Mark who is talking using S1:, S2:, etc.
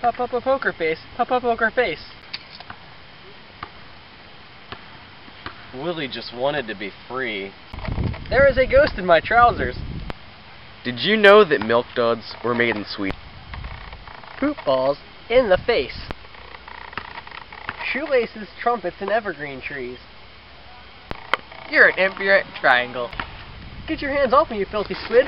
S1: Pop up a poker face. Pop up a poker face.
S2: Willie just wanted to be free.
S1: There is a ghost in my trousers.
S2: Did you know that milk duds were made in Sweden?
S1: Poop balls in the face. Shoelaces, trumpets, and evergreen trees.
S3: You're an impudent triangle.
S1: Get your hands off me, you filthy squid.